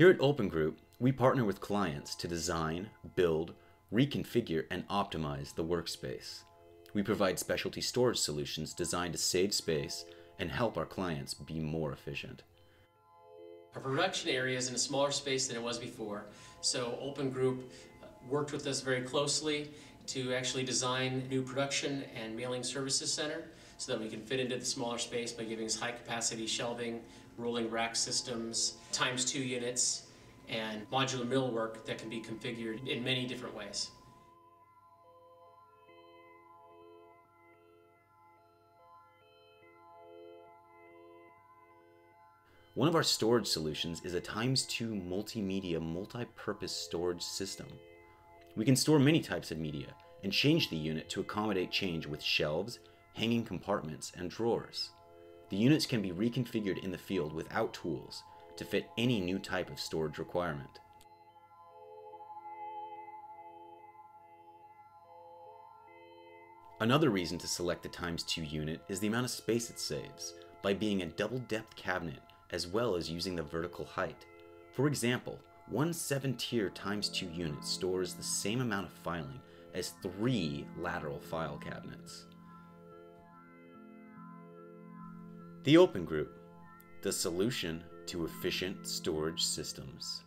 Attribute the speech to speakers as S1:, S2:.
S1: Here at Olpin Group, we partner with clients to design, build, reconfigure, and optimize the workspace. We provide specialty storage solutions designed to save space and help our clients be more efficient.
S2: Our production area is in a smaller space than it was before, so Olpin Group worked with us very closely to actually design new production and mailing services center so that we can fit into the smaller space by giving us high capacity shelving, rolling rack systems, times two units, and modular millwork that can be configured in many different ways.
S1: One of our storage solutions is a times 2 multimedia multi-purpose storage system. We can store many types of media and change the unit to accommodate change with shelves, hanging compartments, and drawers. The units can be reconfigured in the field without tools to fit any new type of storage requirement. Another reason to select the times 2 unit is the amount of space it saves by being a double depth cabinet as well as using the vertical height. For example, one 7 tier times 2 unit stores the same amount of filing as three lateral file cabinets. The Olpin Group, the solution to efficient storage systems.